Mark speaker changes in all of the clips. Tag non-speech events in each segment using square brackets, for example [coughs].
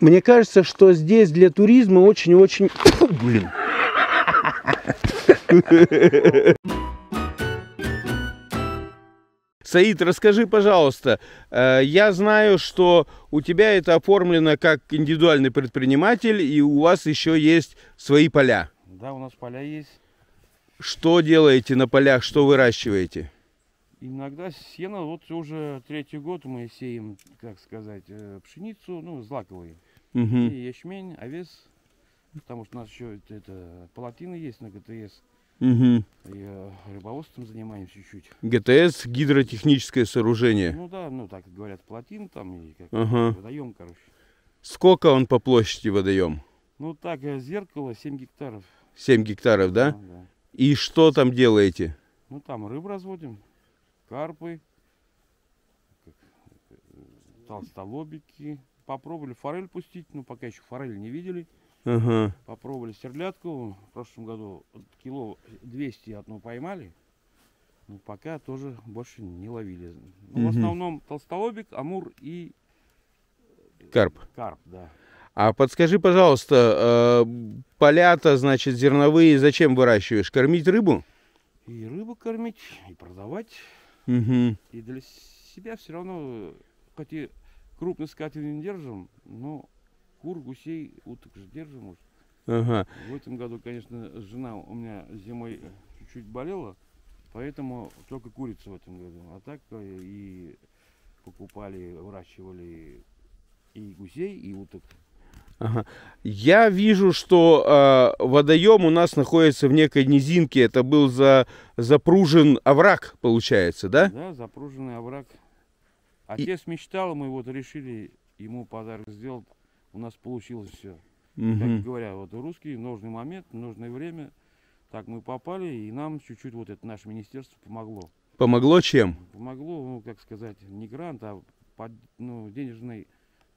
Speaker 1: Мне кажется, что здесь для туризма очень-очень... [coughs] Блин. Саид, расскажи, пожалуйста, э, я знаю, что у тебя это оформлено как индивидуальный предприниматель, и у вас еще есть свои поля.
Speaker 2: Да, у нас поля есть.
Speaker 1: Что делаете на полях, что выращиваете?
Speaker 2: Иногда сено, вот уже третий год мы сеем, как сказать, э, пшеницу, ну, злаковые.
Speaker 1: Угу.
Speaker 2: И ячмень, овес, потому что у нас еще это, это палатины есть на ГТС.
Speaker 1: Угу.
Speaker 2: И э, рыбоводством занимаемся чуть-чуть.
Speaker 1: ГТС гидротехническое сооружение.
Speaker 2: Ну да, ну так говорят, плотин там и как
Speaker 1: Ага.
Speaker 2: водоем, короче.
Speaker 1: Сколько он по площади водоем?
Speaker 2: Ну так, э, зеркало 7 гектаров.
Speaker 1: 7 гектаров, да?
Speaker 2: Да.
Speaker 1: И что там делаете?
Speaker 2: Ну там рыбу разводим, карпы, э, толстолобики. Попробовали форель пустить, ну пока еще форель не видели.
Speaker 1: Ага.
Speaker 2: Попробовали стерлядку. В прошлом году кило 200 одну поймали. Ну, пока тоже больше не ловили. Ну,
Speaker 1: Мгм.
Speaker 2: В основном толстолобик, амур и
Speaker 1: Карп.
Speaker 2: карп, да.
Speaker 1: А подскажи, пожалуйста, э, поля-то, значит, зерновые зачем выращиваешь? Кормить рыбу?
Speaker 2: И рыбу кормить, и продавать.
Speaker 1: Угу.
Speaker 2: И для себя все равно, хоть и крупный скотины не держим, но кур, гусей, уток же держим уж.
Speaker 1: Ага.
Speaker 2: В этом году, конечно, жена у меня зимой чуть-чуть болела, поэтому только курица в этом году. А так э, и покупали, выращивали и гусей, и уток.
Speaker 1: Ага. Я вижу, что э, водоем у нас находится в некой низинке. Это был за, запружен овраг, получается, да?
Speaker 2: Да, запруженный овраг. Отец мечтал, мы вот решили ему подарок сделать. У нас получилось все. Как
Speaker 1: Мгм.
Speaker 2: говорят, вот русские, в нужный момент, нужное время. Так мы попали, и нам чуть-чуть вот это наше министерство помогло.
Speaker 1: Помогло чем?
Speaker 2: Помогло, ну, как сказать, не грант, а под, ну, денежный.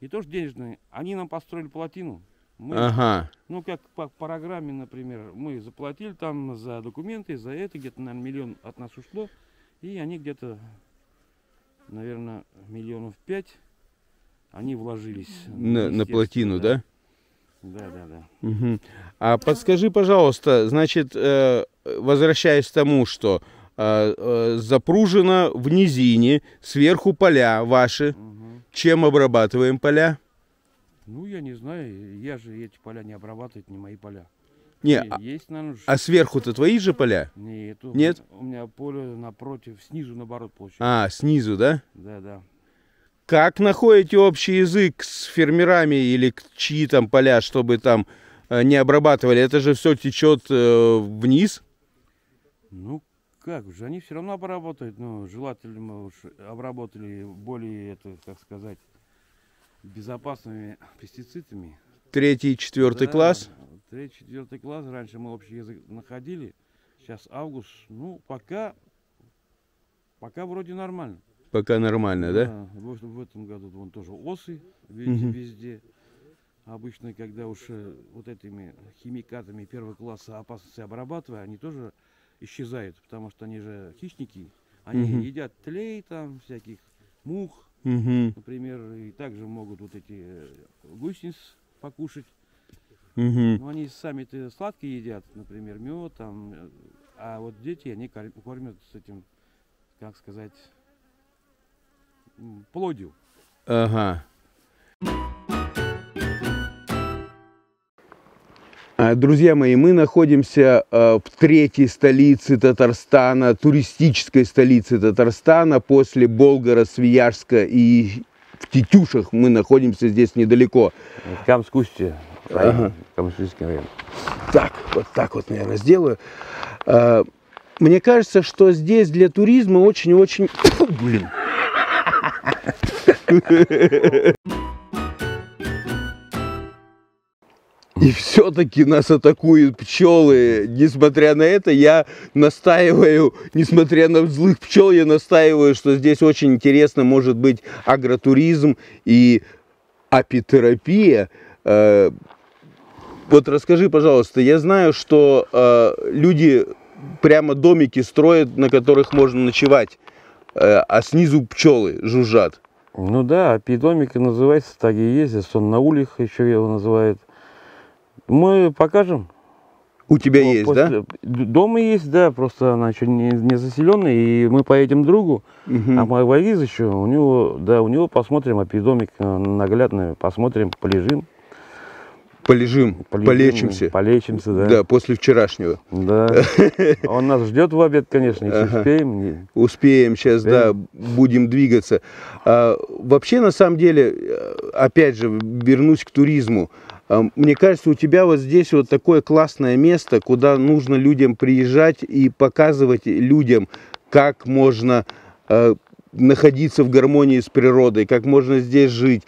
Speaker 2: Не то, что денежный, они нам построили плотину. Мы,
Speaker 1: Ага.
Speaker 2: Ну, как по программе, например, мы заплатили там за документы, за это где-то, наверное, миллион от нас ушло. И они где-то, наверное, миллионов пять они вложились.
Speaker 1: На, на плотину, да?
Speaker 2: Да, да, да.
Speaker 1: Мгм. А подскажи, пожалуйста, значит, э, возвращаясь к тому, что э, э, запружено в низине, сверху поля ваши.
Speaker 2: Мгм.
Speaker 1: Чем обрабатываем поля?
Speaker 2: Ну, я не знаю, я же эти поля не обрабатываю, это не мои поля.
Speaker 1: Не, а, а сверху-то твои же поля?
Speaker 2: Нет, у
Speaker 1: Нет?
Speaker 2: меня- У меня поле напротив, снизу наоборот получается.
Speaker 1: А, снизу, да?
Speaker 2: Да, да.
Speaker 1: Как находите общий язык с фермерами или чьи там поля, чтобы там э, не обрабатывали? Это же все течет э, вниз.
Speaker 2: Ну, как же, они все равно обработают, но желательно мы уж обработали более, это, как сказать, безопасными пестицидами.
Speaker 1: Третий, четвертый
Speaker 2: Да,
Speaker 1: класс.
Speaker 2: Третий, четвертый класс. Раньше мы общий язык находили. Сейчас август. Ну, пока, пока вроде нормально.
Speaker 1: Пока нормально, да?
Speaker 2: В, в этом году вон тоже осы видите,
Speaker 1: Мгм.
Speaker 2: везде. Обычно, когда уж э, вот этими химикатами первого класса опасности обрабатывая, они тоже исчезают, потому что они же хищники. Они
Speaker 1: Мгм.
Speaker 2: едят тлей там, всяких мух,
Speaker 1: Угу,
Speaker 2: например, и также могут вот эти э, гусениц покушать.
Speaker 1: Угу.
Speaker 2: Но они сами-то сладкие едят, например, мед там. э, А вот дети, они кор- кормят с этим, как сказать, плодью.
Speaker 1: Ага. А, Друзья мои, мы находимся э, в третьей столице Татарстана, туристической столице Татарстана, после Болгара, Свияжска и в Тетюшах мы находимся здесь недалеко.
Speaker 2: Камскусти,
Speaker 1: Ага.
Speaker 2: Район.
Speaker 1: Так, вот так вот, наверное, сделаю. Э, Мне кажется, что здесь для туризма очень-очень... [coughs] Блин. И все-таки нас атакуют пчелы. Несмотря на это, я настаиваю, несмотря на злых пчел, я настаиваю, что здесь очень интересно может быть агротуризм и апитерапия. Вот расскажи, пожалуйста, я знаю, что э, люди прямо домики строят, на которых можно ночевать, э, а снизу пчелы жужжат.
Speaker 2: Ну да, апидомик называется, так и есть. Сон на ульях еще его называют. Мы покажем.
Speaker 1: У тебя
Speaker 2: По-
Speaker 1: есть,
Speaker 2: после-
Speaker 1: да?
Speaker 2: Дома есть, да, просто она еще не, не заселенная, и мы поедем другу,
Speaker 1: Мгм.
Speaker 2: а мой вагиз еще, у него, да, у него посмотрим апидомик э, наглядно, посмотрим, полежим,
Speaker 1: Полежим,
Speaker 2: полежим,
Speaker 1: полечимся.
Speaker 2: Полечимся, да.
Speaker 1: Да, после вчерашнего.
Speaker 2: Да. Он нас ждет в обед, конечно, если
Speaker 1: Ага.
Speaker 2: успеем.
Speaker 1: Успеем сейчас, да, будем двигаться. А, вообще, на самом деле, э, опять же, вернусь к туризму. А, Мне кажется, у тебя вот здесь вот такое классное место, куда нужно людям приезжать и показывать людям, как можно э, находиться в гармонии с природой, как можно здесь жить.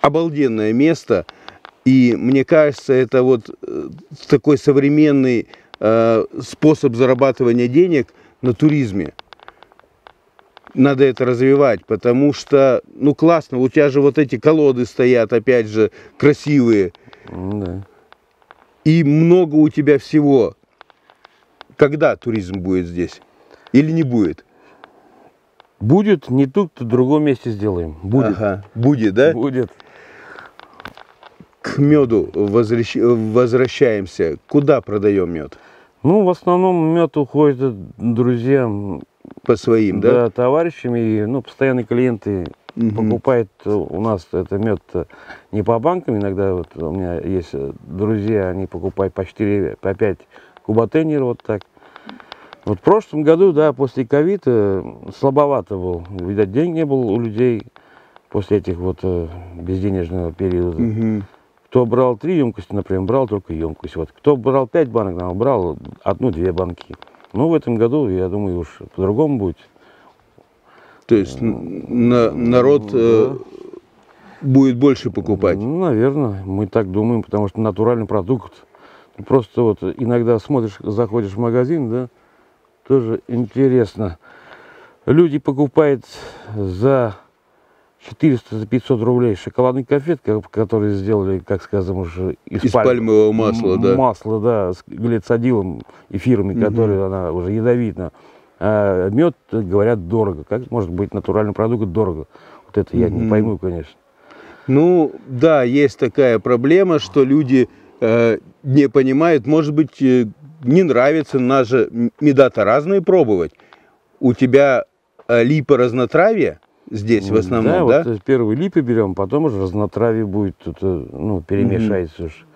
Speaker 1: Обалденное место. И мне кажется, это вот э, такой современный э, способ зарабатывания денег на туризме. Надо это развивать, потому что, ну классно, у тебя же вот эти колоды стоят, опять же, красивые,
Speaker 2: М, Да.
Speaker 1: и много у тебя всего. Когда туризм будет здесь? Или не будет?
Speaker 2: Будет, не тут, то в другом месте сделаем. Будет.
Speaker 1: Ага, будет, да?
Speaker 2: Будет.
Speaker 1: К меду возвращ- возвращаемся. Куда продаем мед?
Speaker 2: Ну, в основном мед уходит друзьям,
Speaker 1: По своим, да?
Speaker 2: да, товарищам, и ну, постоянные клиенты
Speaker 1: Мгм.
Speaker 2: покупают э, у нас это мед э, не по банкам, иногда вот у меня есть э, друзья, они покупают по 4, по 5 кубатенер, вот так. Вот в прошлом году, да, после ковида слабовато был. Видать, денег не было у людей после этих вот э, безденежного периода.
Speaker 1: Мгм.
Speaker 2: Кто брал три емкости, например, брал только емкость. Вот. Кто брал пять банок, наверное, брал одну-две банки. Ну, в этом году, я думаю, уж по-другому будет.
Speaker 1: То есть на- народ э, будет больше покупать.
Speaker 2: Ну, наверное, мы так думаем, потому что натуральный продукт. Просто вот иногда смотришь, заходишь в магазин, да, тоже интересно. Люди покупают за 400-500 рублей шоколадный конфет, ко- который сделали, как скажем, уже из,
Speaker 1: Из
Speaker 2: пальм-
Speaker 1: пальмового масла, да.
Speaker 2: Масло, да, с глицидилом эфирами,
Speaker 1: Мгм.
Speaker 2: которые она уже ядовитна. А мед, говорят, дорого. Как может быть натуральный продукт дорого? Вот это я не
Speaker 1: Мгм.
Speaker 2: пойму, конечно.
Speaker 1: Ну, да, есть такая проблема, что люди э, не понимают, может быть, э, не нравится, нас же м- меда-то разные пробовать. У тебя э, липа разнотравья здесь в основном, да?
Speaker 2: вот э, первый липы берем, потом уже разнотравие будет, тут, э, ну, перемешается уж.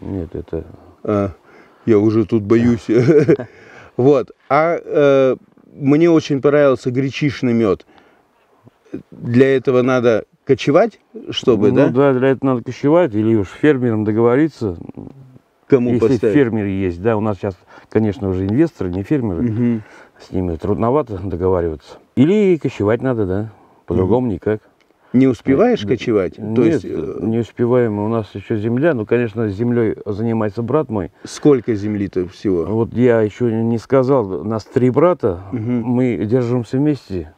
Speaker 2: Нет, это...
Speaker 1: А, я уже тут боюсь. [laughs] Вот. А э, мне очень понравился гречишный мед. Для этого надо кочевать, чтобы,
Speaker 2: ну,
Speaker 1: да?
Speaker 2: да, для этого надо кочевать или уж фермерам договориться.
Speaker 1: Кому
Speaker 2: Если
Speaker 1: поставить?
Speaker 2: фермеры есть, да, у нас сейчас, конечно, уже инвесторы, не фермеры,
Speaker 1: Мгм.
Speaker 2: с ними трудновато договариваться. Или кочевать надо, да, по-другому никак.
Speaker 1: Не успеваешь
Speaker 2: Да.
Speaker 1: кочевать? То
Speaker 2: Нет,
Speaker 1: есть э,
Speaker 2: не успеваем, у нас еще земля, ну, конечно, землей занимается брат мой.
Speaker 1: сколько земли-то всего?
Speaker 2: Вот я еще не сказал, нас три брата,
Speaker 1: Мгм.
Speaker 2: мы держимся вместе.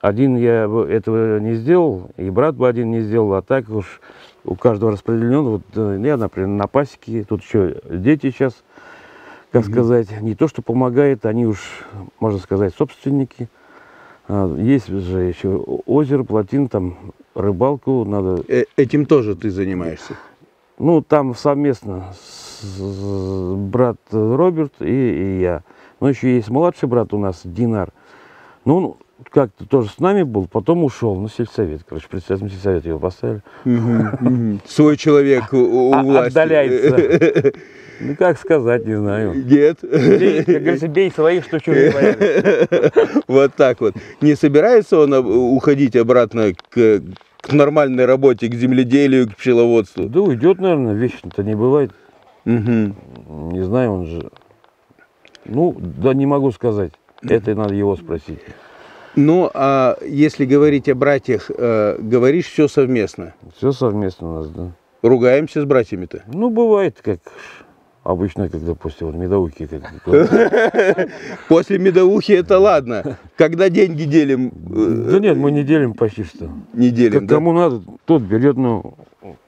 Speaker 2: Один я этого не сделал, и брат бы один не сделал, а так уж у каждого распределено. Вот э, я, например, на пасеке, тут еще дети сейчас, как сказать, не то, что помогают, они уж, можно сказать, собственники. А, Есть же еще озеро, плотин, там рыбалку надо
Speaker 1: Э, Этим тоже ты занимаешься?
Speaker 2: ну, там совместно с, с- брат Роберт и, и я. Но еще есть младший брат у нас, Динар. Ну, он как-то тоже с нами был, потом ушел на сельсовет. Короче, председателем сельсовета его поставили.
Speaker 1: Свой человек у, у
Speaker 2: А-
Speaker 1: власти.
Speaker 2: отдаляется. [laughs] Ну, как сказать, не знаю.
Speaker 1: Нет.
Speaker 2: Бей, как говорится, бей своих, что чужие.
Speaker 1: Вот так вот. Не собирается он об- уходить обратно к, к нормальной работе, к земледелию, к пчеловодству?
Speaker 2: Да уйдет, наверное, вечно-то не бывает.
Speaker 1: Мгм.
Speaker 2: Не знаю, он же... Ну, да не могу сказать. Это надо его спросить.
Speaker 1: Ну, а если говорить о братьях, э, говоришь все совместно.
Speaker 2: Все совместно у нас, да.
Speaker 1: Ругаемся с братьями-то?
Speaker 2: Ну, бывает, как обычно, когда [laughs] после вот медовухи. Как,
Speaker 1: После медовухи это ладно. Когда деньги делим, э,
Speaker 2: да нет, мы не делим почти что.
Speaker 1: не делим,
Speaker 2: Как
Speaker 1: да?
Speaker 2: кому надо, тот берет, ну,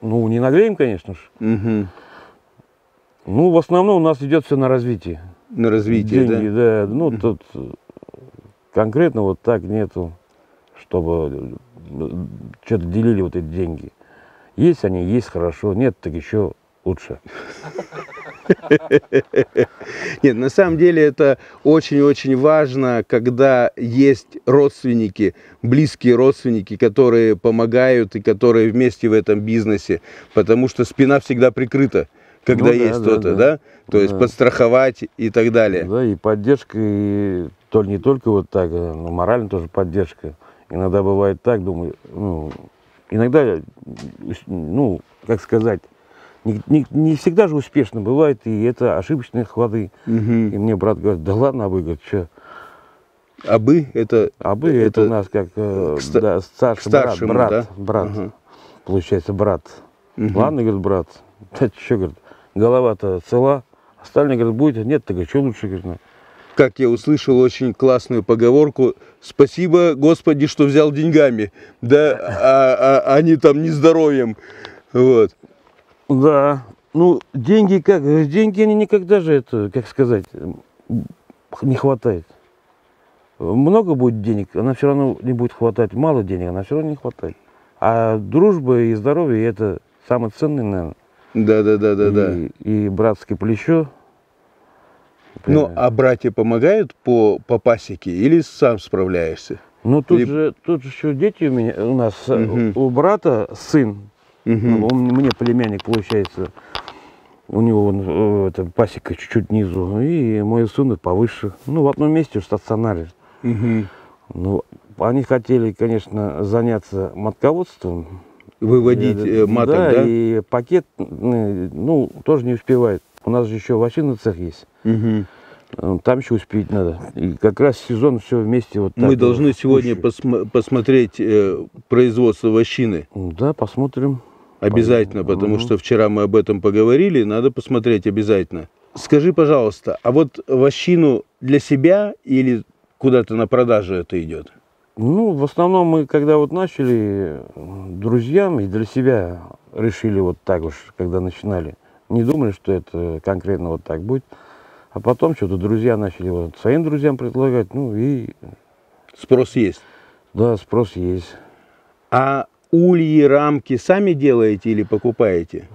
Speaker 2: ну, не нагреем, конечно же.
Speaker 1: Мгм.
Speaker 2: Ну, в основном у нас идет все на развитие.
Speaker 1: На развитие,
Speaker 2: Деньги,
Speaker 1: да?
Speaker 2: да. Ну, тут э, конкретно вот так нету, чтобы что-то делили вот эти деньги. Есть они, есть хорошо, нет, так еще лучше. [laughs] [laughs]
Speaker 1: Нет, на самом деле это очень-очень важно, когда есть родственники, близкие родственники, которые помогают и которые вместе в этом бизнесе, потому что спина всегда прикрыта, когда
Speaker 2: Ну да,
Speaker 1: есть
Speaker 2: да,
Speaker 1: кто-то, да,
Speaker 2: да.
Speaker 1: То есть
Speaker 2: Да.
Speaker 1: подстраховать и так далее.
Speaker 2: Да, и поддержка, и то, не только вот так, а, но морально тоже поддержка. Иногда бывает так, думаю, ну, иногда, ну, как сказать, не, не- не всегда же успешно бывает, и это ошибочные ходы.
Speaker 1: Мгм.
Speaker 2: И мне брат говорит, да ладно, а вы, говорит, что?
Speaker 1: А бы это
Speaker 2: А вы, это,
Speaker 1: Это
Speaker 2: у нас как, э,
Speaker 1: ста-
Speaker 2: да, старший
Speaker 1: старшему,
Speaker 2: брат,
Speaker 1: да?
Speaker 2: брат, брат,
Speaker 1: Ага.
Speaker 2: получается, брат.
Speaker 1: Мгм.
Speaker 2: Ладно, говорит, брат, [laughs] что, говорит, голова-то цела, остальные, говорит, будет, нет, так что лучше, говорит, ну.
Speaker 1: как я услышал очень классную поговорку «Спасибо, Господи, что взял деньгами, да, а, а- а не там нездоровьем». Вот.
Speaker 2: Да. Ну, деньги как? Деньги они никогда же это, как сказать, не хватает. Много будет денег, она все равно не будет хватать. Мало денег, она все равно не хватает. А дружба и здоровье это самое ценное, наверное.
Speaker 1: Да-да-да-да-да.
Speaker 2: И, и братское плечо.
Speaker 1: Ну, а братья помогают по, по пасеке или сам справляешься?
Speaker 2: Ну, тут
Speaker 1: или-
Speaker 2: же, тут же еще дети у меня, у нас,
Speaker 1: Мгм.
Speaker 2: у брата сын, Ну, он мне племянник получается. У него вон, э, это, пасека чуть-чуть низу, и мой сын повыше. Ну, в одном месте в стационаре.
Speaker 1: Мгм.
Speaker 2: Ну, они хотели, конечно, заняться матководством.
Speaker 1: Выводить
Speaker 2: Э,
Speaker 1: э, маток, да?
Speaker 2: да? и пакет, э, ну, тоже не успевает. У нас же еще овощный цех есть. Э, Там еще успеть надо. И как раз сезон все вместе вот так.
Speaker 1: Мы
Speaker 2: вот
Speaker 1: должны сегодня
Speaker 2: кучей.
Speaker 1: посмо- посмотреть э, производство вощины.
Speaker 2: Да, посмотрим.
Speaker 1: Обязательно, потому
Speaker 2: Мгм.
Speaker 1: что вчера мы об этом поговорили, надо посмотреть обязательно. Скажи, пожалуйста, а вот вощину для себя или куда-то на продажу это идет?
Speaker 2: Ну, в основном мы, когда вот начали, друзьям и для себя решили вот так уж, когда начинали. Не думали, что это конкретно вот так будет. А потом что-то друзья начали вот своим друзьям предлагать. Ну и
Speaker 1: Спрос есть.
Speaker 2: да, спрос есть.
Speaker 1: А ульи, рамки сами делаете или покупаете?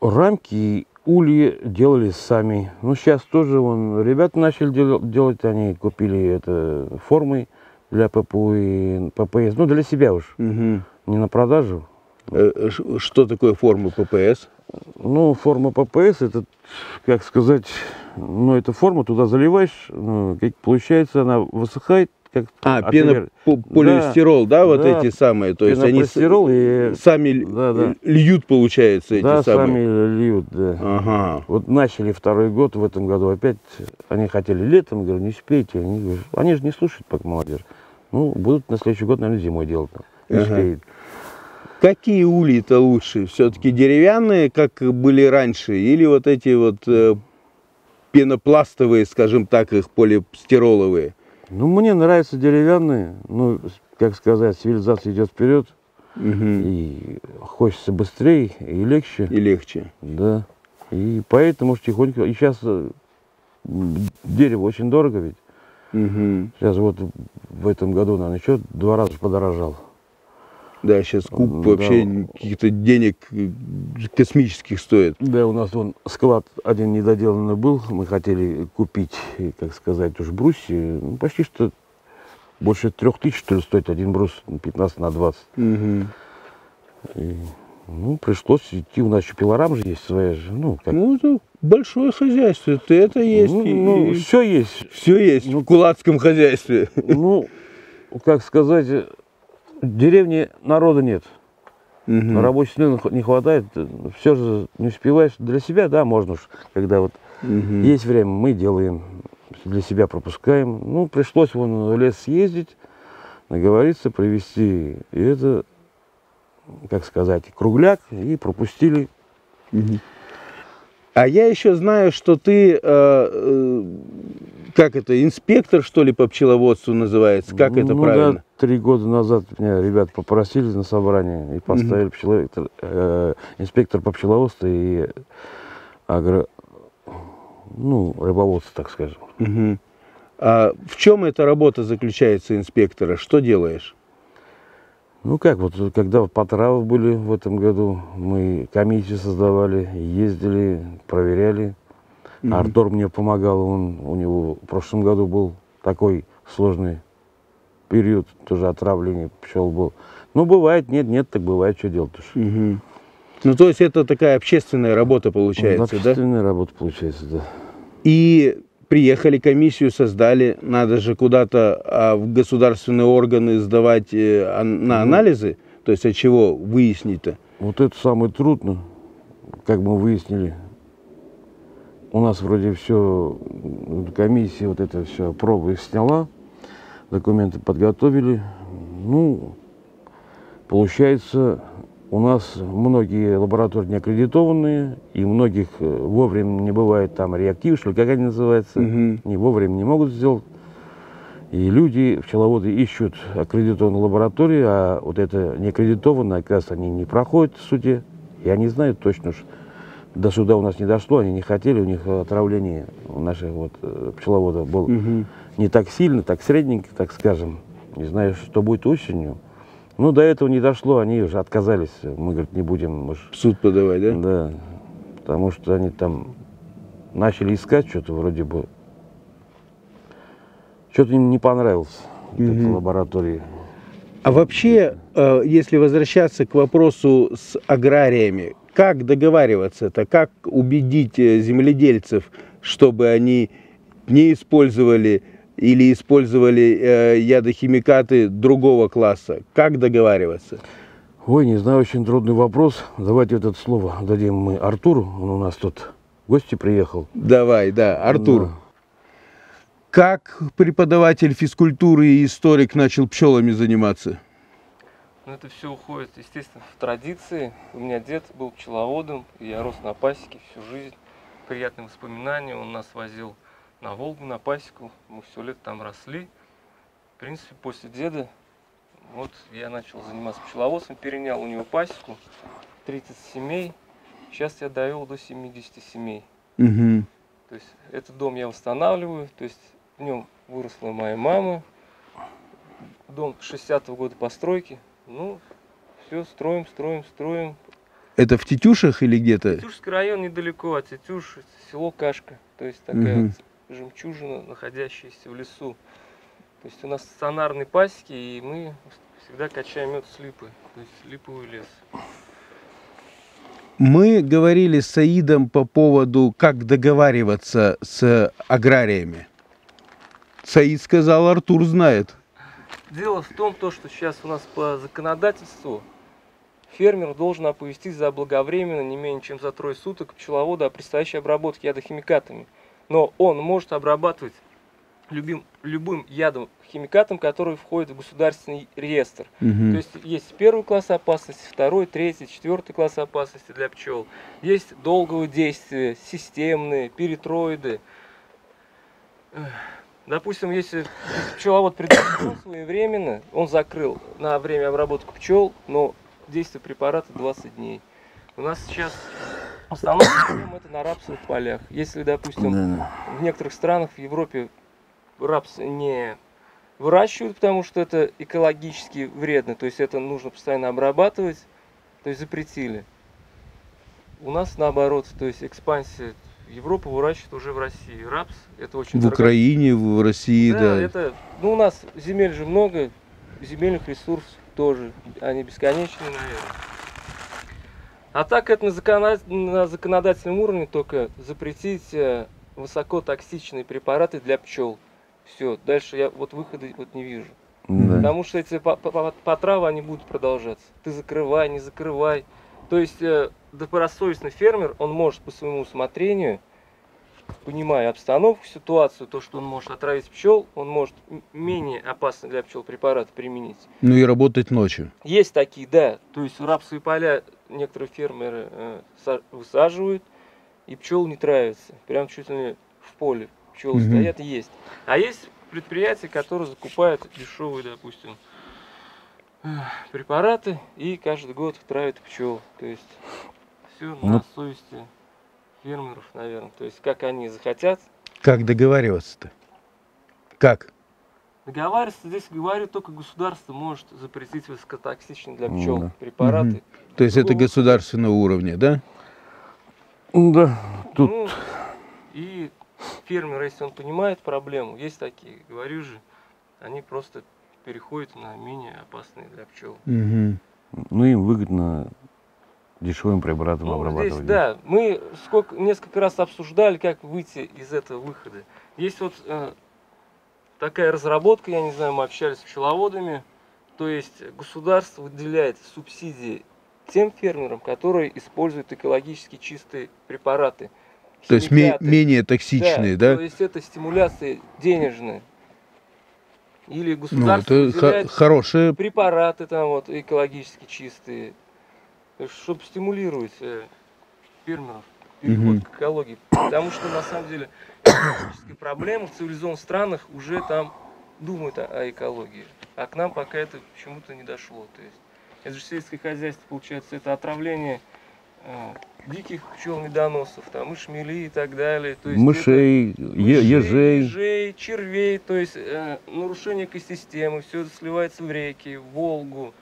Speaker 2: Рамки и ульи делали сами. Ну, сейчас тоже вон, ребята начали дел- делать, они купили это формы для ППУ и ППС. Ну, для себя уж,
Speaker 1: Мгм.
Speaker 2: не на продажу.
Speaker 1: Э, ш- Что такое форма ППС?
Speaker 2: Ну, форма ППС, это, как сказать, ну, это форма, туда заливаешь, ну, как получается, она высыхает, как
Speaker 1: А, пенополистирол, да, вот
Speaker 2: да,
Speaker 1: эти самые. То есть они
Speaker 2: и,
Speaker 1: сами
Speaker 2: Да, да.
Speaker 1: льют, получается, эти
Speaker 2: да,
Speaker 1: самые.
Speaker 2: сами льют, да.
Speaker 1: Ага.
Speaker 2: Вот начали второй год, в этом году опять, они хотели летом, говорю, не успеете, они, говорят, они же не слушают пока молодежь. Ну, будут на следующий год, наверное, зимой делать, не
Speaker 1: Ага.
Speaker 2: успеют.
Speaker 1: Какие ульи-то лучше? Все-таки деревянные, как были раньше, или вот эти вот э, пенопластовые, скажем так, их полистироловые?
Speaker 2: Ну, мне нравятся деревянные, ну, как сказать, цивилизация идет вперед,
Speaker 1: Мгм.
Speaker 2: и хочется быстрее и легче.
Speaker 1: И легче.
Speaker 2: Да. И поэтому тихонько. И сейчас дерево очень дорого ведь.
Speaker 1: Мгм.
Speaker 2: Сейчас вот в этом году, наверное, еще два раза подорожал.
Speaker 1: Да, сейчас куб
Speaker 2: Да.
Speaker 1: вообще каких-то денег э, космических стоит.
Speaker 2: Да, у нас вон склад один недоделанный был. Мы хотели купить, и, как сказать, уж брусья. Ну, почти что больше трех тысяч, что ли, стоит один брус, ну, 15 на 20.
Speaker 1: Мгм.
Speaker 2: И, ну, пришлось идти. У нас еще пилорам же есть своя же. Ну, как,
Speaker 1: Ну, это большое хозяйство, это, это есть.
Speaker 2: ну, все есть.
Speaker 1: все есть в кулацком хозяйстве.
Speaker 2: Ну, как сказать, в деревне народа нет.
Speaker 1: Мгм.
Speaker 2: Рабочей силы не хватает. Все же не успеваешь. Для себя, да, можно уж. Когда вот
Speaker 1: Мгм.
Speaker 2: есть время, мы делаем. Для себя пропускаем. Ну, пришлось вон в лес съездить, наговориться, привезти. И это, как сказать, кругляк. И пропустили.
Speaker 1: Мгм. А я еще знаю, что ты, э, э, как это, инспектор, что ли, по пчеловодству называется? Как это
Speaker 2: Ну
Speaker 1: правильно?
Speaker 2: Да, три года назад меня ребят попросили на собрание и поставили пчеловод- э, инспектор по пчеловодству и агро, ну, рыбоводство, так скажем.
Speaker 1: Мгм. А в чем эта работа заключается инспектора? Что делаешь?
Speaker 2: Ну как, вот когда по травы были в этом году, мы комиссию создавали, ездили, проверяли.
Speaker 1: Мгм.
Speaker 2: Артур мне помогал, он, у него в прошлом году был такой сложный период, тоже отравление пчел был. Ну бывает, нет, нет, так бывает, что делать уж.
Speaker 1: Мгм. Ну, то есть это такая общественная работа получается, да?
Speaker 2: Общественная работа получается, да.
Speaker 1: И приехали, комиссию создали, надо же куда-то а, в государственные органы сдавать э, ан- на анализы, то есть от чего выяснить-то?
Speaker 2: Вот это самое трудно, как мы выяснили. У нас вроде все, комиссия вот это все пробы сняла, документы подготовили. Ну, получается, у нас многие лаборатории не аккредитованные, и многих э, вовремя не бывает там реактив, что ли, как они называются,
Speaker 1: Мгм.
Speaker 2: не вовремя не могут сделать. И люди, пчеловоды, ищут аккредитованные лаборатории, а вот это неаккредитованное, оказывается, они не проходят в суде. И они знают точно, что до суда у нас не дошло, они не хотели, у них отравление у наших вот э, пчеловодов было
Speaker 1: Мгм.
Speaker 2: не так сильно, так средненько, так скажем. Не знаю, что будет осенью. Ну, до этого не дошло, они уже отказались. Мы, говорит, не будем, мы ж-
Speaker 1: В суд подавать, да?
Speaker 2: да, потому что они там начали искать что-то вроде бы. Что-то им не понравилось, вот этой
Speaker 1: Мгм.
Speaker 2: лаборатории.
Speaker 1: А вообще, э, если возвращаться к вопросу с аграриями, как договариваться-то, как убедить э, земледельцев, чтобы они не использовали или использовали э, ядохимикаты другого класса? Как договариваться?
Speaker 2: Ой, не знаю, очень трудный вопрос. Давайте вот это слово дадим мы Артуру. Он у нас тут в гости приехал.
Speaker 1: Давай, да, Артур.
Speaker 2: Да.
Speaker 1: Как преподаватель физкультуры и историк начал пчелами заниматься?
Speaker 3: Ну, это все уходит, естественно, в традиции. У меня дед был пчеловодом, и я рос на пасеке всю жизнь. Приятные воспоминания. Он нас возил на Волгу, на пасеку. Мы все лето там росли. В принципе, после деда вот я начал заниматься пчеловодством, перенял у него пасеку. 30 семей. Сейчас я довел до 70 семей.
Speaker 1: Мгм.
Speaker 3: То есть этот дом я восстанавливаю, то есть в нем выросла моя мама. Дом 60-го года постройки. Ну, все, строим, строим, строим.
Speaker 1: Это в Тетюшах или где-то?
Speaker 3: Тетюшский район недалеко от Тетюш, село Кашка. То есть такая
Speaker 1: Мгм.
Speaker 3: вот жемчужина, находящаяся в лесу. То есть у нас стационарные пасеки, и мы всегда качаем мед с липы. То есть липовый лес.
Speaker 1: Мы говорили с Саидом по поводу, как договариваться с аграриями. Саид сказал, Артур знает.
Speaker 3: Дело в том, то, что сейчас у нас по законодательству фермер должен оповестить заблаговременно, не менее чем за трое суток, пчеловода о предстоящей обработке ядохимикатами. Но он может обрабатывать любим, любым ядом химикатом, который входит в государственный реестр.
Speaker 1: Мгм.
Speaker 3: То есть есть первый класс опасности, второй, третий, четвертый класс опасности для пчел. Есть долгого действия, системные, перитроиды. Допустим, если пчеловод предупредил [coughs] своевременно, он закрыл на время обработки пчел, но действие препарата 20 дней. У нас сейчас основной проблема это на рапсовых полях. Если, допустим,
Speaker 2: Да-да.
Speaker 3: в некоторых странах в Европе рапс не выращивают, потому что это экологически вредно, то есть это нужно постоянно обрабатывать, то есть запретили. У нас наоборот, то есть экспансия в Европу выращивают уже в России. Рапс это очень
Speaker 1: В
Speaker 3: дорого-
Speaker 1: Украине, в России,
Speaker 3: да,
Speaker 1: да.
Speaker 3: это, ну у нас земель же много, земельных ресурсов тоже, они бесконечные, наверное. А так это на, закона- на законодательном уровне только запретить э, высокотоксичные препараты для пчел. Все, дальше я вот выхода вот не вижу.
Speaker 2: Да.
Speaker 3: Потому что эти по- по- по- потравы, они будут продолжаться. Ты закрывай, не закрывай. То есть э, добросовестный фермер, он может по своему усмотрению, понимая обстановку, ситуацию, то, что он может отравить пчел, он может менее опасный для пчел препарат применить.
Speaker 1: Ну и работать ночью.
Speaker 3: Есть такие, да. То есть рапсовые поля некоторые фермеры э, са- высаживают, и пчел не травятся. Прям чуть ли в поле пчелы
Speaker 1: Мгм.
Speaker 3: стоят есть. А есть предприятия, которые закупают дешевые, допустим, препараты и каждый год травят пчел. То есть все
Speaker 2: Ну.
Speaker 3: на совести фермеров, наверное. То есть как они захотят,
Speaker 1: Как договариваться-то? Как?
Speaker 3: Договариваться здесь, говорю, только государство может запретить высокотоксичные для пчел
Speaker 2: Да.
Speaker 3: препараты.
Speaker 1: Мгм. То есть это
Speaker 3: Другого-
Speaker 1: государственного уровня, да?
Speaker 2: Да, тут
Speaker 3: Ну, и фермер, если он понимает проблему, есть такие, говорю же, они просто переходят на менее опасные для пчел.
Speaker 1: Мгм.
Speaker 2: ну, им выгодно дешевым препаратом
Speaker 3: Ну,
Speaker 2: обрабатывать.
Speaker 3: здесь, да, мы сколько, несколько раз обсуждали, как выйти из этого выхода. Есть вот э, такая разработка, я не знаю, мы общались с пчеловодами, то есть государство выделяет субсидии тем фермерам, которые используют экологически чистые препараты.
Speaker 1: То есть менее токсичные, да?
Speaker 3: То есть это стимуляция денежная. Или
Speaker 1: Ну,
Speaker 3: государство
Speaker 1: это х-
Speaker 3: выделяет
Speaker 1: хорошее.
Speaker 3: препараты там вот экологически чистые, чтобы стимулировать э, фермеров переход
Speaker 1: Мгм.
Speaker 3: к экологии. Потому что на самом деле экологические проблемы в цивилизованных странах уже там думают о, о экологии. А к нам пока это почему-то не дошло. То есть это же сельское хозяйство, получается, это отравление диких пчел медоносов, там и шмели и так далее. То есть
Speaker 2: Мышей,
Speaker 3: мышей,
Speaker 2: ежей.
Speaker 3: ежей, червей, то есть э, нарушение экосистемы, все это сливается в реки, в Волгу.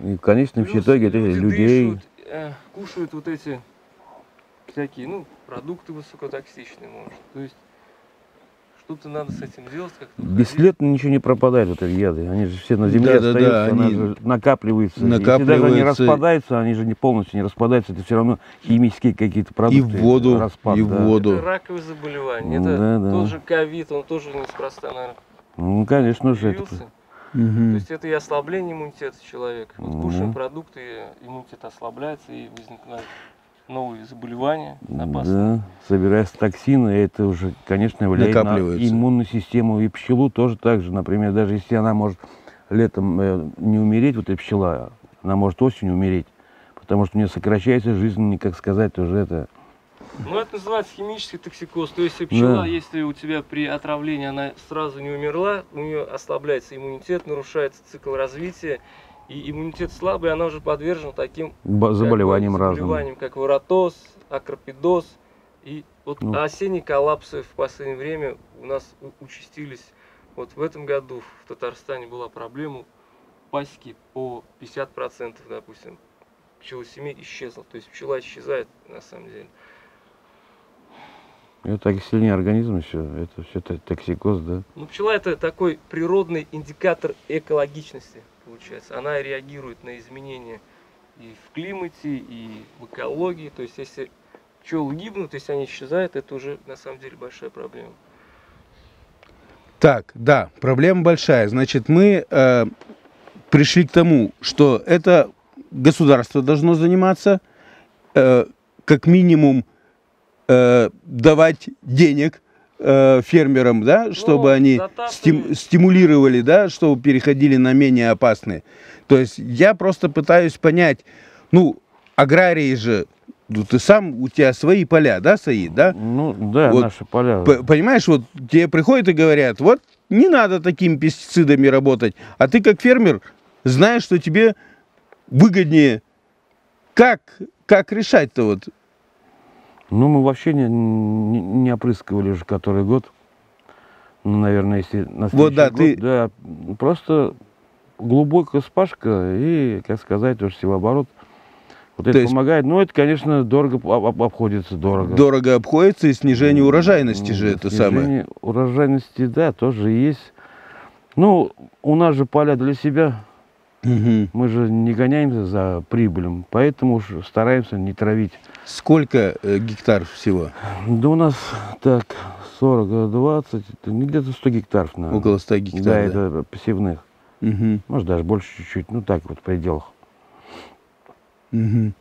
Speaker 2: И в конечном
Speaker 3: Плюс
Speaker 2: итоге это людей.
Speaker 3: дышат, э, кушают вот эти всякие, ну, продукты высокотоксичные, может. То есть что-то надо с этим делать как-то.
Speaker 2: Бесследно ничего не пропадает, вот эти яды. Они же все на земле
Speaker 1: Да-да-да,
Speaker 2: остаются,
Speaker 1: они
Speaker 2: они же накапливаются. Если даже они
Speaker 1: накапливаются.
Speaker 2: распадаются, они же не полностью не распадаются, это все равно химические какие-то
Speaker 1: И
Speaker 2: продукты.
Speaker 1: в воду,
Speaker 2: распад,
Speaker 1: и в
Speaker 2: да.
Speaker 1: воду.
Speaker 3: Это раковые заболевания, это
Speaker 2: Да-да.
Speaker 3: тот же ковид, он тоже неспроста, наверное,
Speaker 2: Ну, конечно же, это...
Speaker 3: появился. То есть это и ослабление иммунитета человека. Вот
Speaker 2: Мгм.
Speaker 3: кушаем продукты, иммунитет ослабляется и возникают новые заболевания опасные.
Speaker 2: Да, собираются токсины, и это уже, конечно, влияет на
Speaker 1: Накапливается.
Speaker 2: иммунную систему. И пчелу тоже так же. Например, даже если она может летом э, не умереть, вот эта пчела, она может осенью умереть. Потому что у нее сокращается жизнь, как сказать, уже это...
Speaker 3: Ну, это называется химический токсикоз. То есть, пчела,
Speaker 2: Да.
Speaker 3: если у тебя при отравлении она сразу не умерла, у нее ослабляется иммунитет, нарушается цикл развития, и иммунитет слабый, она уже подвержена таким как бы,
Speaker 2: заболеваниям разным.
Speaker 3: заболеваниям, как воротоз, акропидоз. И вот
Speaker 2: Ну.
Speaker 3: осенние коллапсы в последнее время у нас участились. Вот в этом году в Татарстане была проблема пасеки по 50%, допустим, пчелосемей исчезла. То есть пчела исчезает на самом деле.
Speaker 2: Это окисление организма, все, это все токсикоз, да.
Speaker 3: Ну, пчела это такой природный индикатор экологичности, получается. Она реагирует на изменения и в климате, и в экологии. То есть, если пчелы гибнут, если они исчезают, это уже на самом деле большая проблема.
Speaker 1: Так, да, проблема большая. Значит, мы э, пришли к тому, что это государство должно заниматься, э, как минимум э, давать денег э, фермерам, да, чтобы они
Speaker 3: дотации.
Speaker 1: стим- стимулировали, да, чтобы переходили на менее опасные. То есть я просто пытаюсь понять, ну, аграрии же, ну, ты сам, у тебя свои поля, да, Саид, да?
Speaker 2: Ну, да,
Speaker 1: Вот
Speaker 2: наши поля.
Speaker 1: П- Понимаешь, вот тебе приходят и говорят, вот не надо такими пестицидами работать, а ты как фермер знаешь, что тебе выгоднее. Как, как решать-то вот?
Speaker 2: Ну, мы вообще не, не, не опрыскивали уже который год. Ну, наверное, если на
Speaker 1: Вот да,
Speaker 2: следующий
Speaker 1: ты-
Speaker 2: год, да, просто глубокая спашка и, как сказать, тоже севооборот. Вот это
Speaker 1: есть-
Speaker 2: помогает. Но это, конечно, дорого об- об- обходится, дорого.
Speaker 1: Дорого обходится и снижение урожайности же
Speaker 2: М,
Speaker 1: это самое.
Speaker 2: снижение Урожайности, да, тоже есть. Ну, у нас же поля для себя.
Speaker 1: Мгм.
Speaker 2: Мы же не гоняемся за прибылем, поэтому уж стараемся не травить.
Speaker 1: Сколько э, гектар всего?
Speaker 2: Да у нас так 40, 20, это не где-то 100 гектаров. наверное.
Speaker 1: Около 100 гектар.
Speaker 2: Да,
Speaker 1: да?
Speaker 2: это посевных.
Speaker 1: Мгм.
Speaker 2: Может, даже больше чуть-чуть. Ну, так вот, в пределах.
Speaker 1: Мгм.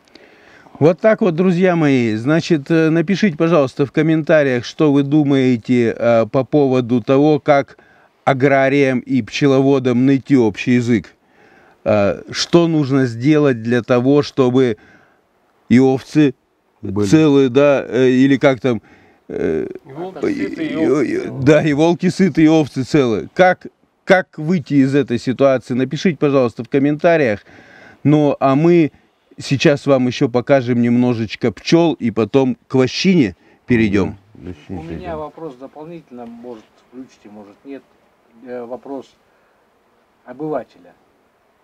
Speaker 1: Вот так вот, друзья мои. Значит, э, напишите, пожалуйста, в комментариях, что вы думаете э, по поводу того, как аграриям и пчеловодам найти общий язык. Э, Что нужно сделать для того, чтобы и овцы
Speaker 2: Были.
Speaker 1: целые, да, э, или как там, э,
Speaker 3: И волки
Speaker 1: и-
Speaker 3: сытые, и
Speaker 1: и-
Speaker 3: овцы
Speaker 1: да, и волки сытые, и овцы целые. Как, как выйти из этой ситуации? Напишите, пожалуйста, в комментариях. Ну, а мы сейчас вам еще покажем немножечко пчел и потом к вощине перейдем.
Speaker 4: У меня вопрос дополнительно, может, включите, может, нет. вопрос обывателя.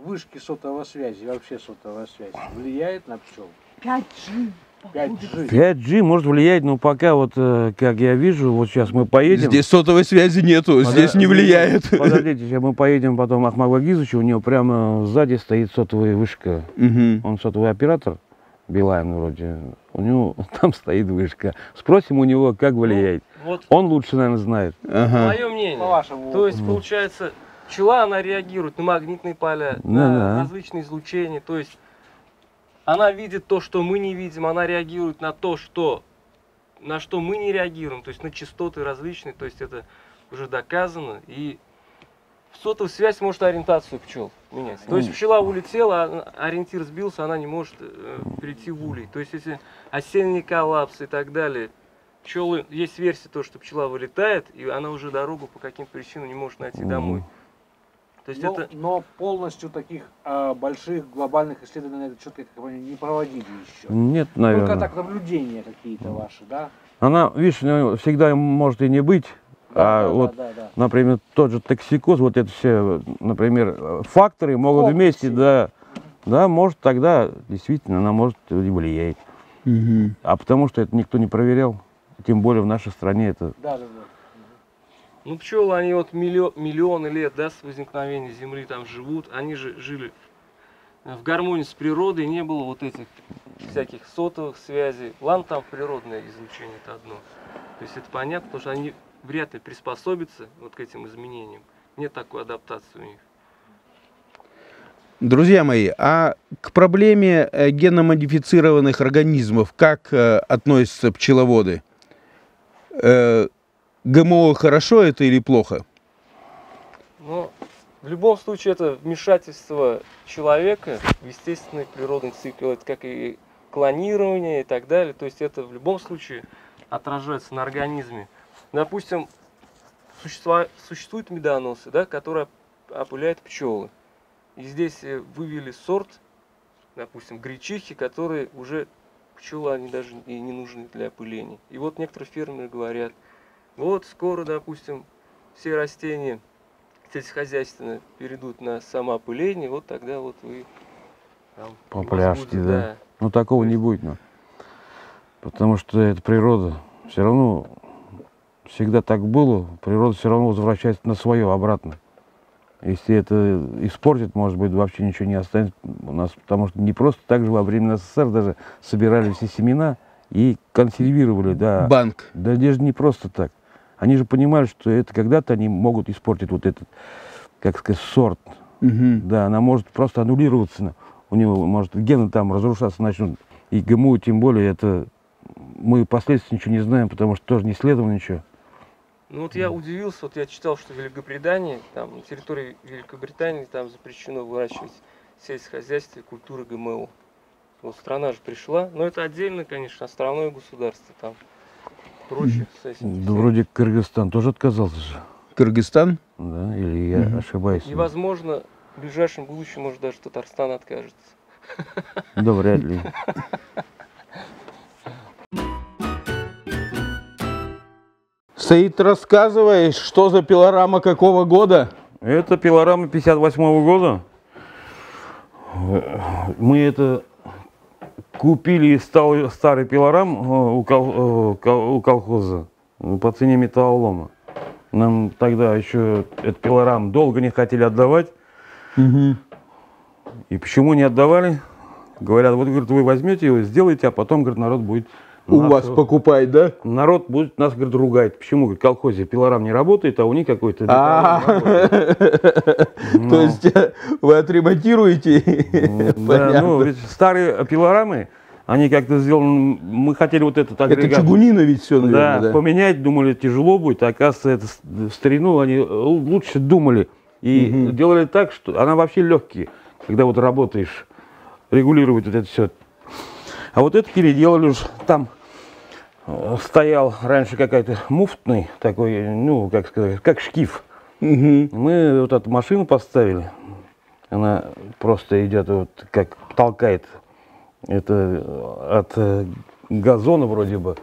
Speaker 4: Вышки сотовой связи, вообще сотовая связь, влияет на пчел?
Speaker 5: 5G.
Speaker 4: 5G.
Speaker 2: 5G может влиять, но пока вот, э, как я вижу, вот сейчас мы поедем.
Speaker 1: Здесь сотовой связи нету,
Speaker 2: Подо-
Speaker 1: здесь не влияет.
Speaker 2: Подождите, сейчас мы поедем потом Ахмагу Гизычу, у него прямо сзади стоит сотовая вышка.
Speaker 1: Мгм.
Speaker 2: Он сотовый оператор, Билайн вроде, у него [laughs] там стоит вышка. Спросим у него, как влияет.
Speaker 3: Вот
Speaker 2: Он лучше, наверное, знает.
Speaker 1: Ага.
Speaker 3: мое мнение.
Speaker 4: По вашему
Speaker 3: То есть, получается, пчела, она реагирует на магнитные поля,
Speaker 2: Да,
Speaker 3: на
Speaker 2: да.
Speaker 3: различные излучения. То есть, она видит то, что мы не видим, она реагирует на то, что на что мы не реагируем, то есть на частоты различные, то есть это уже доказано. И сотовая связь может ориентацию пчел менять. То есть пчела улетела, а ориентир сбился, она не может э, перейти в улей. То есть если осенний коллапс и так далее, пчелы, есть версия то, что пчела вылетает, и она уже дорогу по каким-то причинам не может найти
Speaker 2: Мгм.
Speaker 3: домой. То есть
Speaker 4: но,
Speaker 3: это
Speaker 4: но полностью таких а, больших глобальных исследований на этот счет, как я понимаю, не проводили еще.
Speaker 2: Нет,
Speaker 4: Только
Speaker 2: наверное.
Speaker 4: так наблюдения какие-то ваши, да?
Speaker 2: Она, видишь, всегда может и не быть.
Speaker 4: Да,
Speaker 2: а
Speaker 4: да,
Speaker 2: вот,
Speaker 4: да, да, да.
Speaker 2: например, тот же токсикоз, вот это все, например, факторы могут
Speaker 4: Комплексе.
Speaker 2: вместе, да, да, может тогда действительно она может и влиять.
Speaker 1: Мгм.
Speaker 2: А потому что это никто не проверял, тем более в нашей стране это
Speaker 4: Да, да, да.
Speaker 3: Ну, пчелы, они вот миллио- миллионы лет, да, с возникновения Земли там живут. Они же жили в гармонии с природой, не было вот этих всяких сотовых связей. Ладно, там природное излучение это одно. То есть это понятно, потому что они вряд ли приспособятся вот к этим изменениям. Нет такой адаптации у них.
Speaker 1: Друзья мои, а к проблеме э, геномодифицированных организмов как э, относятся пчеловоды? ГМО хорошо это или плохо?
Speaker 3: Но в любом случае это вмешательство человека в естественный природный цикл. Это как и клонирование и так далее. То есть это в любом случае отражается на организме. Допустим, существуют медоносы, да, которые оп- опыляют пчелы. И здесь э, вывели сорт, допустим, гречихи, которые уже пчелы, они даже и не нужны для опыления. И вот некоторые фермеры говорят, вот скоро, допустим, все растения сельскохозяйственные перейдут на самоопыление, вот тогда вот вы там,
Speaker 2: Попляшете,
Speaker 3: возбудите,
Speaker 2: да. Ну такого не будет, ну. Потому что это природа. Все равно всегда так было, природа все равно возвращается на свое обратно. Если это испортит, может быть, вообще ничего не останется у нас, потому что не просто так же во время СССР даже собирали все семена и консервировали, да.
Speaker 1: Банк.
Speaker 2: Да даже не просто так. Они же понимали, что это когда-то они могут испортить вот этот, как сказать, сорт.
Speaker 1: Мгм.
Speaker 2: Да, она может просто аннулироваться. У него может гены там разрушаться начнут. И ГМО тем более это мы последствий ничего не знаем, потому что тоже не исследовано ничего.
Speaker 3: Ну вот я удивился, вот я читал, что в Великобритании, там на территории Великобритании там запрещено выращивать в сельскохозяйстве культуры ГМО. Вот страна же пришла, но это отдельно, конечно, островное государство там проще.
Speaker 2: Да вроде Кыргызстан тоже отказался же.
Speaker 1: Кыргызстан?
Speaker 2: Да, или я
Speaker 1: Мгм.
Speaker 2: ошибаюсь?
Speaker 3: И возможно, в ближайшем будущем, может, даже Татарстан откажется.
Speaker 2: Да вряд ли.
Speaker 1: Саид, рассказывай, что за пилорама какого года?
Speaker 2: Это пилорама 58 года. Мы это купили стал, старый пилорам э, у, кол- э, кол- у колхоза ну, по цене металлолома. Нам тогда еще этот пилорам долго не хотели отдавать. И почему не отдавали? Говорят, вот говорит, вы возьмете его, сделаете, а потом, говорит, народ будет...
Speaker 1: У
Speaker 2: нас-
Speaker 1: вас покупать, да?
Speaker 2: Народ будет нас, говорит, ругать. Почему, говорит, колхозе пилорам не работает, а у них какой-то...
Speaker 1: А. [laughs] То
Speaker 2: Ну.
Speaker 1: есть э, вы отремонтируете?
Speaker 2: Да, ну, ведь старые пилорамы, они как-то сделаны, мы хотели вот этот
Speaker 1: Это
Speaker 2: агрегат,
Speaker 1: чугунина ведь все,
Speaker 2: да,
Speaker 1: наверное, да?
Speaker 2: поменять, думали, тяжело будет, а оказывается, это в старину они л- лучше думали и делали так, что она вообще легкие, когда вот работаешь, регулировать вот это все. А вот это переделали уж там э, стоял раньше какая-то муфтный такой, ну, как сказать, как шкив.
Speaker 1: Мгм.
Speaker 2: Мы вот эту машину поставили. Она просто идет вот как толкает. Это э, от э, газона вроде бы.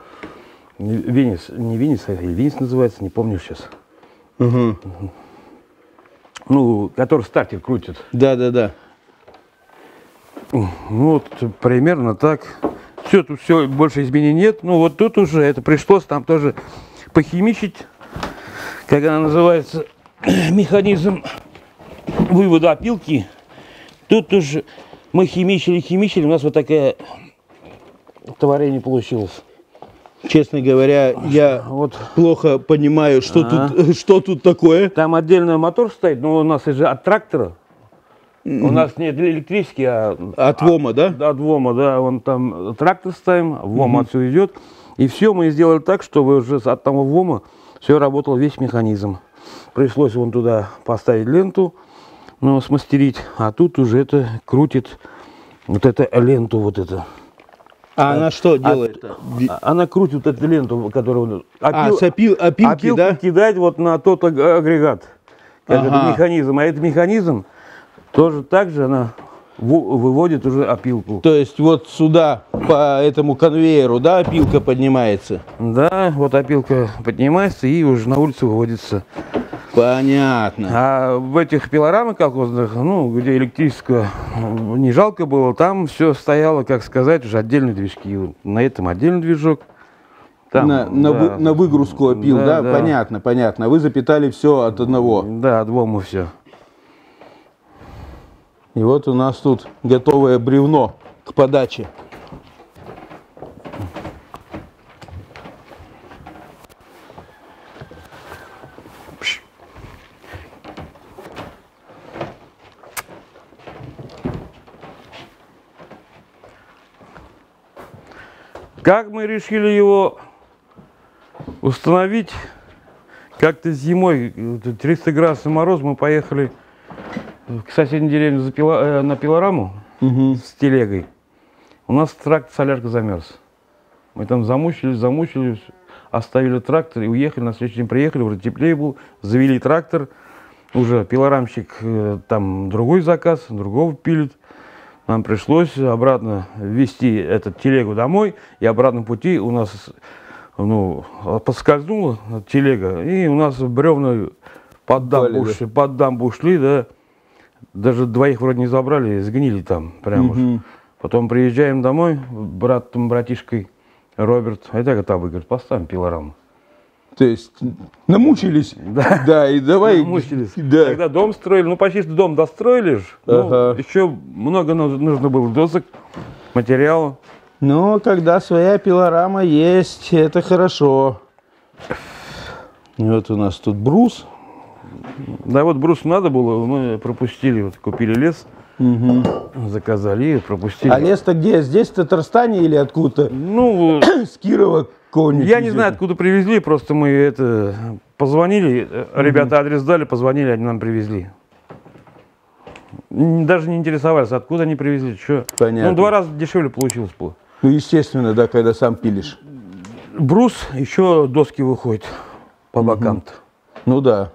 Speaker 2: Не- Венес, не Венес, а Венес называется, не помню сейчас.
Speaker 1: Мгм.
Speaker 2: ну, который стартер крутит.
Speaker 1: Да, да, да.
Speaker 2: Ну, вот примерно так. Все, тут все, больше изменений нет. Ну, вот тут уже это пришлось там тоже похимичить, как она называется, [clears throat] механизм вывода опилки. Тут уже мы химичили, химичили, у нас вот такая творение получилось.
Speaker 1: Честно говоря, я
Speaker 2: Вот
Speaker 1: плохо понимаю, что,
Speaker 2: А.
Speaker 1: тут, [laughs] что тут такое.
Speaker 2: там отдельный мотор стоит, но у нас же от трактора. У нас нет электрический, а
Speaker 1: От ВОМа, да?
Speaker 2: От ВОМа, да, вон там трактор ставим, ВОМ отсюда идет. И все мы сделали так, чтобы уже от того ВОМа все работал весь механизм. Пришлось вон туда поставить ленту, ну, смастерить, а тут уже это крутит вот эту ленту вот это.
Speaker 1: А она что делает?
Speaker 2: А- Она крутит эту ленту, которую...
Speaker 1: А,
Speaker 2: опил-
Speaker 1: с опил- опилки,
Speaker 2: опилку
Speaker 1: да?
Speaker 2: кидать вот на тот аг- агрегат. Как это
Speaker 1: Ага.
Speaker 2: механизм. А этот механизм тоже так же она во- выводит уже опилку.
Speaker 1: То есть вот сюда по этому конвейеру, да, опилка поднимается?
Speaker 2: Да, вот опилка поднимается и уже на улицу выводится.
Speaker 1: Понятно.
Speaker 2: А в этих пилорамах колхозных, ну, где электрического ну, не жалко было, там все стояло, как сказать, уже отдельные движки. Вот на этом отдельный движок. Там,
Speaker 1: на, на, вы-
Speaker 2: да.
Speaker 1: на выгрузку опил, да, Понятно, понятно. Вы запитали все от одного.
Speaker 2: Да, от ВОМа все.
Speaker 1: И вот у нас тут готовое бревно к подаче.
Speaker 2: Как мы решили его установить? Как-то зимой, э, 300 градусов мороз, мы поехали к соседней деревне за пила- э, на пилораму с телегой. У нас трактор солярка замерз. Мы там замучились, замучились, оставили трактор и уехали. На следующий день приехали, уже теплее был, завели трактор. Уже пилорамщик э, там другой заказ, другого пилит. Нам пришлось обратно везти эту телегу домой, и обратном пути у нас ну, поскользнула телега, и у нас бревна под дамбу, ушли, под дамбу ушли, да. Даже двоих вроде не забрали, сгнили там прямо уж.
Speaker 1: Мгм.
Speaker 2: Потом приезжаем домой, братом, братишкой Роберт, а это готовы, говорит, поставим пилораму.
Speaker 1: То есть намучились. [laughs]
Speaker 2: Да.
Speaker 1: Да, и давай.
Speaker 2: Мучились. [laughs]
Speaker 1: Да.
Speaker 2: Когда дом строили, ну почти что дом достроили ж.
Speaker 1: Ага.
Speaker 2: Ну, еще много ну- нужно было досок, материала.
Speaker 1: Но когда своя пилорама есть, это хорошо. Вот у нас тут брус.
Speaker 2: Да вот брус надо было, мы пропустили, вот купили лес,
Speaker 1: Мгм.
Speaker 2: заказали и пропустили.
Speaker 1: А лес-то где? Здесь, в Татарстане или откуда?
Speaker 2: Ну, [coughs]
Speaker 1: С Кирова какого-нибудь?
Speaker 2: я не знаю, откуда привезли, просто мы это позвонили, э, ребята адрес дали, позвонили, они нам привезли. Даже не интересовались, откуда они привезли, что.
Speaker 1: Понятно.
Speaker 2: Ну, два раза дешевле получилось было.
Speaker 1: Ну, естественно, да, когда сам пилишь.
Speaker 2: Брус, еще доски выходят по бокам-то.
Speaker 1: Ну да.